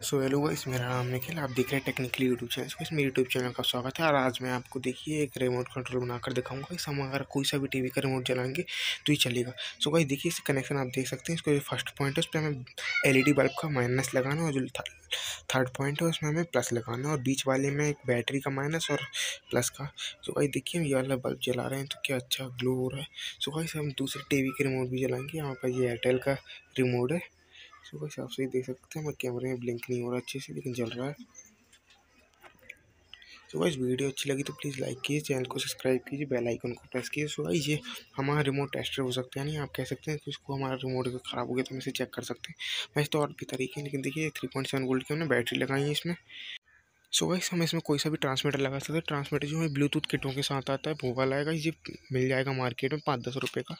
So hello guys, मेरा नाम निखिल आप देख रहे हैं टेक्निकली यूट्यूब चैनल। इसमें मेरे यूट्यूब चैनल का स्वागत है और आज मैं आपको देखिए एक रिमोट कंट्रोल बनाकर दिखाऊँगा। इस हम अगर कोई सा भी टीवी का रिमोट चलाएँगे तो ये चलेगा। सो गाइस, देखिए इससे कनेक्शन आप देख सकते हैं। इसको जो फ़र्स्ट पॉइंट है, उस पर हमें एलईडी बल्ब का माइनस लगाना और जो थर्ड पॉइंट है, उसमें हमें प्लस लगाना और बीच वाले में एक बैटरी का माइनस और प्लस का। सो गाइस, देखिए हम ये वाला बल्ब जला रहे हैं तो क्या अच्छा ग्लो हो रहा है। सो गाइस, हम दूसरे टीवी के रिमोट भी जलाएँगे। यहाँ पर ये एयरटेल का रिमोट है। सो बस आप सही देख सकते हैं मैं कैमरे में ब्लिंक नहीं हो रहा अच्छे से लेकिन चल रहा है। सो so, वीडियो अच्छी लगी तो प्लीज़ लाइक कीजिए चैनल को सब्सक्राइब कीजिए बेल आइकन को प्रेस कीजिए। सो गाइस ये हमारा रिमोट टेस्टर हो सकता है नहीं आप कह सकते हैं कि इसको हमारा रिमोट अगर ख़राब हो गया तो हम इसे चेक कर सकते हैं। वैसे तो और भी तरीके हैं लेकिन देखिए थ्री पॉइंट सेवन वोल्ट की हमने बैटरी लगाई है इसमें। सो so हम इसमें कोई सा भी ट्रांसमीटर लगा सकते हैं। ट्रांसमीटर जो है ब्लूटूथ किटों के साथ आता है वो वाला आएगा ये मिल जाएगा मार्केट में पाँच दस रुपये का।